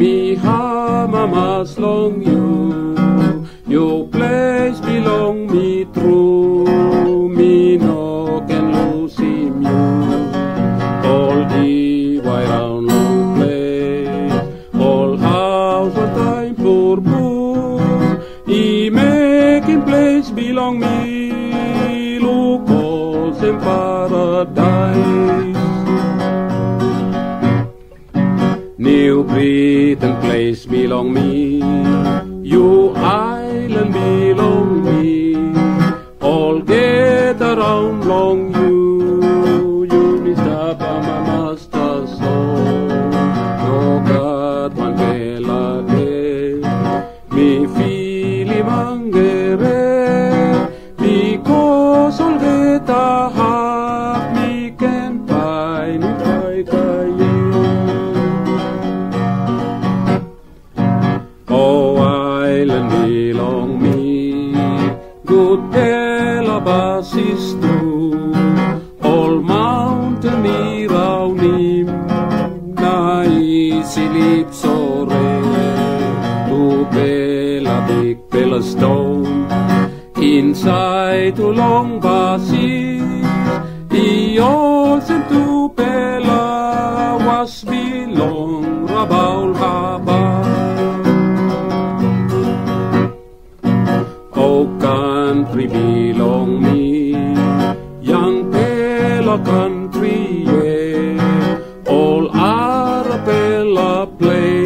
Me hamamas long you, your place belong me true. Me no can lose him you. All the way round long place, all house what time for boo. He making place belong me, look all in paradise. Place belong me, you island belong me. All get around long you, you Mr. Bama Master Soul. No God one bella day, me feel mangere, because all get a good Elabasis too. All mountain around him, na isilip sore. To Bella big Bella stone, inside to long basis. He also to Bella was belong Rabaul Haba. Country belong me, young Pella country, yeah. All Arabella play,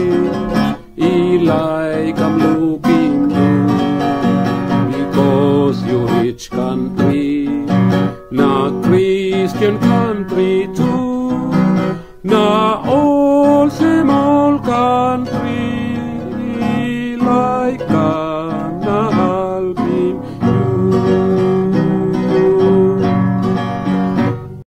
he like I'm looking you, because you rich country, na Christian country too.